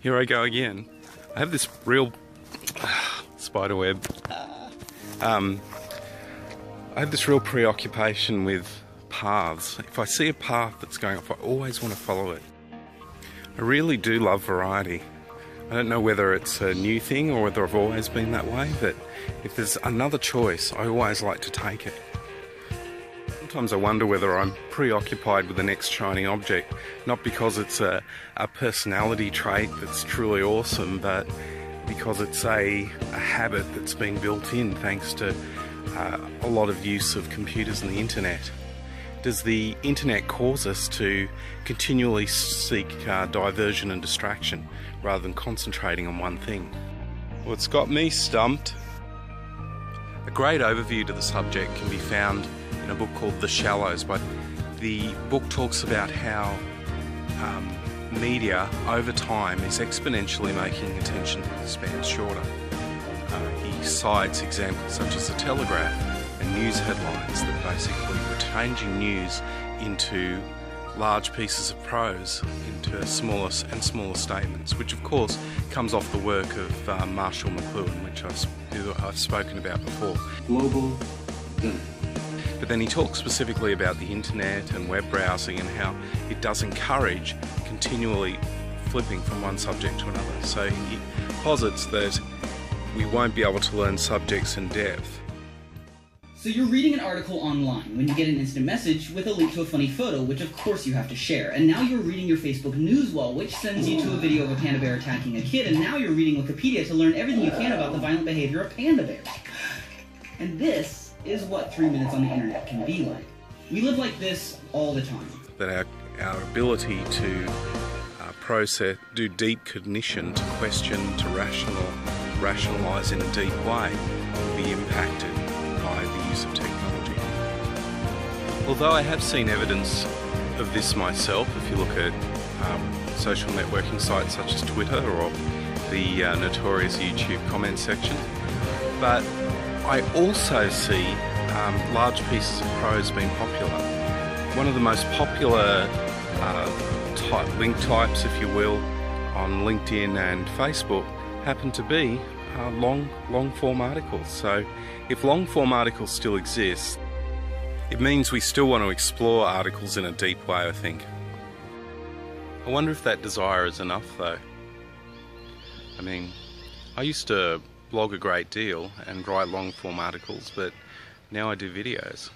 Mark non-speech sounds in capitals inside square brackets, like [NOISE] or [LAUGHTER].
here I go again. I have this real [SIGHS] spider web. Um, I have this real preoccupation with paths. If I see a path that's going off, I always want to follow it. I really do love variety. I don't know whether it's a new thing or whether I've always been that way, but if there's another choice, I always like to take it. Sometimes I wonder whether I'm preoccupied with the next shiny object, not because it's a, a personality trait that's truly awesome, but because it's a, a habit that's been built in thanks to uh, a lot of use of computers and the internet. Does the internet cause us to continually seek uh, diversion and distraction rather than concentrating on one thing? Well, it's got me stumped. A great overview to the subject can be found in a book called The Shallows. But the book talks about how um, media over time is exponentially making attention spans shorter. Uh, he cites examples such as the Telegraph and news headlines that basically were changing news into large pieces of prose into smaller and smaller statements, which of course comes off the work of uh, Marshall McLuhan, which I've, I've spoken about before. Global But then he talks specifically about the internet and web browsing and how it does encourage continually flipping from one subject to another. So he posits that we won't be able to learn subjects in depth so you're reading an article online when you get an instant message with a link to a funny photo, which of course you have to share. And now you're reading your Facebook news wall, which sends you to a video of a panda bear attacking a kid. And now you're reading Wikipedia to learn everything you can about the violent behavior of panda bears. And this is what three minutes on the internet can be like. We live like this all the time. That our, our ability to uh, process, do deep cognition, to question, to rational, rationalize in a deep way, will be impacted by the use of technology. Although I have seen evidence of this myself, if you look at um, social networking sites such as Twitter or the uh, notorious YouTube comment section, but I also see um, large pieces of prose being popular. One of the most popular uh, type, link types, if you will, on LinkedIn and Facebook happen to be uh, long, long form articles. So if long form articles still exist, it means we still want to explore articles in a deep way, I think. I wonder if that desire is enough though. I mean, I used to blog a great deal and write long form articles, but now I do videos.